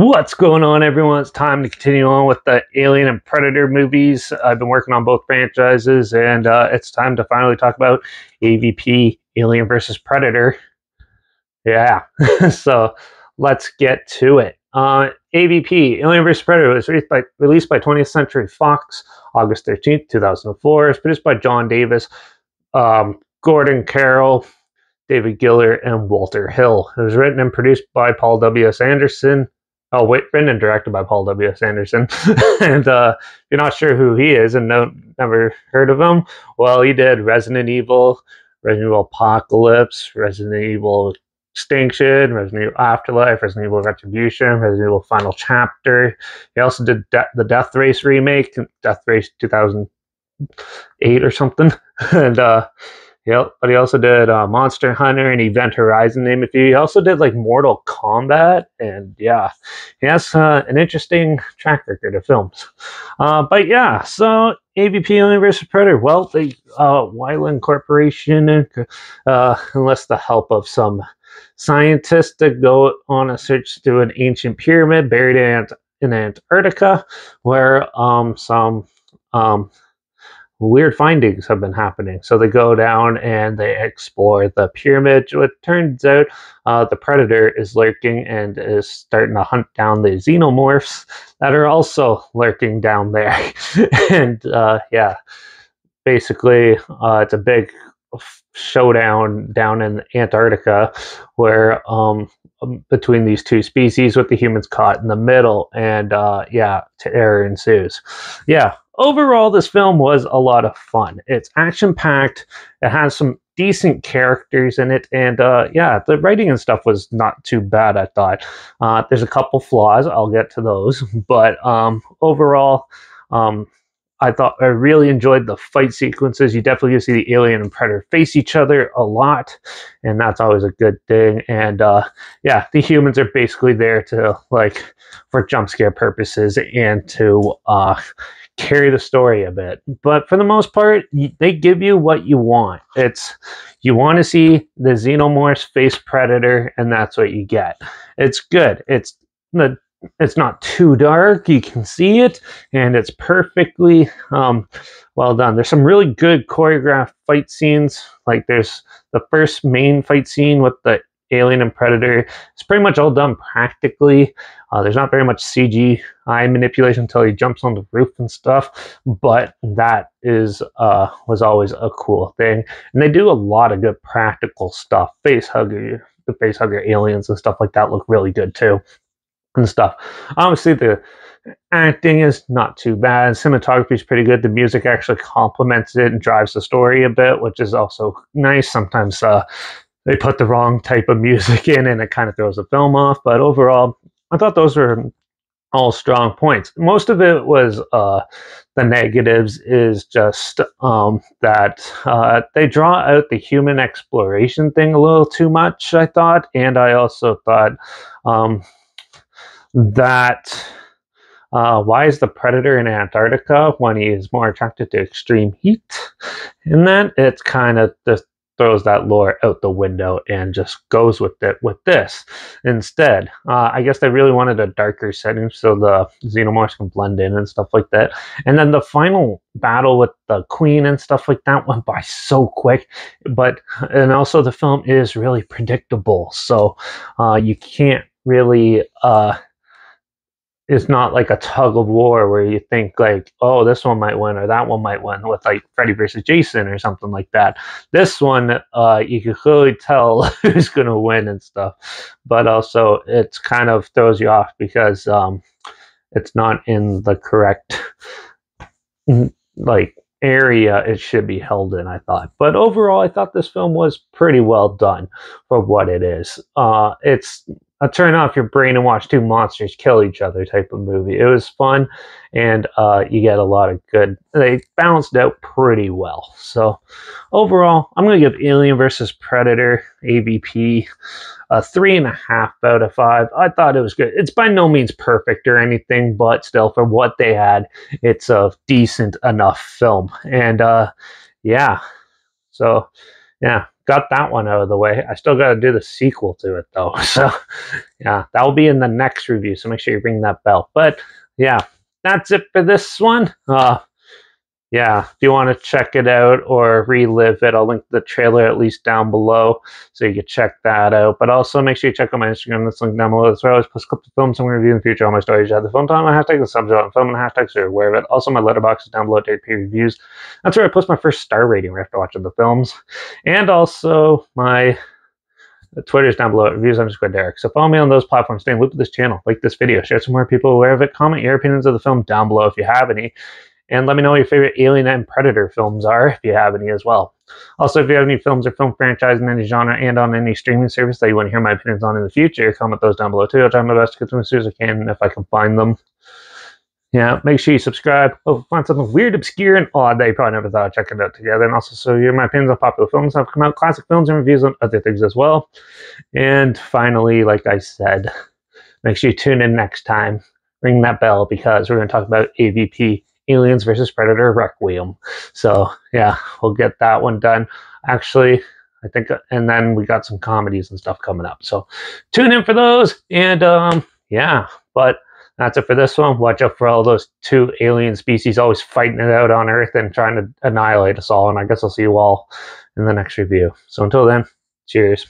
What's going on, everyone? It's time to continue on with the Alien and Predator movies. I've been working on both franchises, and uh, it's time to finally talk about AVP Alien versus Predator. Yeah, so let's get to it. Uh, AVP Alien vs. Predator was released by, released by 20th Century Fox August 13th, 2004. It's produced by John Davis, um, Gordon Carroll, David Giller, and Walter Hill. It was written and produced by Paul W.S. Anderson Oh, wait, written and directed by Paul W. S. Anderson. and uh, if you're not sure who he is and no, never heard of him, well, he did Resident Evil, Resident Evil Apocalypse, Resident Evil Extinction, Resident Evil Afterlife, Resident Evil Retribution, Resident Evil Final Chapter. He also did De- the Death Race remake, Death Race 2008 or something. and uh, Yep, but he also did uh, Monster Hunter and Event Horizon, name a few. He also did like Mortal Kombat, and yeah, he has uh, an interesting track record of films. Uh, but yeah, so AVP vs Predator. Well, the uh, Weyland Corporation uh, enlists the help of some scientists to go on a search through an ancient pyramid buried in, in Antarctica, where um, some um, weird findings have been happening. So they go down and they explore the pyramid. It turns out uh, the predator is lurking and is starting to hunt down the xenomorphs that are also lurking down there. and uh, yeah, basically, uh, it's a big showdown down in Antarctica where um, um, between these two species with the humans caught in the middle and uh, yeah terror ensues yeah overall, this film was a lot of fun. It's action packed. It has some decent characters in it, and uh, yeah, the writing and stuff was not too bad. I thought uh, there's a couple flaws. I'll get to those, but um, overall. Um, I thought I really enjoyed the fight sequences. You definitely see the alien and predator face each other a lot, and that's always a good thing. And uh, yeah, the humans are basically there to like for jump scare purposes and to uh, carry the story a bit. But for the most part, they give you what you want. It's you want to see the xenomorphs face predator, and that's what you get. It's good. It's the it's not too dark. You can see it, and it's perfectly um, well done. There's some really good choreographed fight scenes. Like there's the first main fight scene with the Alien and Predator. It's pretty much all done practically. Uh, there's not very much CGI manipulation until he jumps on the roof and stuff, but that is uh, was always a cool thing. And they do a lot of good practical stuff. Face hugger, the face hugger aliens and stuff like that look really good too, and stuff. Obviously, the acting is not too bad. Cinematography is pretty good. The music actually complements it and drives the story a bit, which is also nice. Sometimes uh, they put the wrong type of music in and it kind of throws the film off. But overall, I thought those were all strong points. Most of it was uh, the negatives is just um, that uh, they draw out the human exploration thing a little too much, I thought. And I also thought um, that. Uh, why is the predator in Antarctica when he is more attracted to extreme heat? And then it's kind of just throws that lore out the window and just goes with it with this instead. Uh, I guess they really wanted a darker setting so the xenomorphs can blend in and stuff like that. And then the final battle with the queen and stuff like that went by so quick. But and also the film is really predictable, so uh, you can't really. Uh, it's not like a tug of war where you think like, oh, this one might win or that one might win with like Freddy versus Jason or something like that. This one, uh, you can clearly tell who's going to win and stuff, but also it's kind of throws you off because um, it's not in the correct like area it should be held in. I thought, but overall, I thought this film was pretty well done for what it is. Uh, it's turn off your brain and watch two monsters kill each other type of movie. It was fun, and uh, you get a lot of good. They balanced out pretty well. So overall, I'm going to give Alien versus Predator AVP a three and a half out of five. I thought it was good. It's by no means perfect or anything, but still, for what they had, it's a decent enough film. And uh, yeah, so yeah got that one out of the way. I still got to do the sequel to it though. So yeah, that will be in the next review. So make sure you ring that bell. But yeah, that's it for this one. Uh, yeah, if you want to check it out or relive it, I'll link the trailer at least down below so you can check that out. But also make sure you check out my Instagram. That's linked down below. That's where I always post clips of films I'm going to review in the future. All my stories have the film time, my hashtag, the subject, and film and hashtags, you're aware of it. Also, my letterbox is down below, date reviews. That's where I post my first star rating right after watching the films. And also my Twitter's down below, reviews underscore Derek. So follow me on those platforms. Stay in loop with this channel. Like this video. Share it some more people aware of it. Comment your opinions of the film down below if you have any. And let me know what your favorite Alien and Predator films are, if you have any as well. Also, if you have any films or film franchise in any genre and on any streaming service that you want to hear my opinions on in the future, comment those down below too. I'll try my best to get them as soon as I can if I can find them. Yeah, make sure you subscribe. Oh, find something weird, obscure, and odd that you probably never thought of checking out together. And also, so hear my opinions on popular films that have come out, classic films, and reviews on other things as well. And finally, like I said, make sure you tune in next time. Ring that bell because we're going to talk about AVP Aliens versus Predator Requiem. So yeah, we'll get that one done. Actually, I think, and then we got some comedies and stuff coming up. So tune in for those. And um, yeah, but that's it for this one. Watch out for all those two alien species always fighting it out on Earth and trying to annihilate us all. And I guess I'll see you all in the next review. So until then, cheers.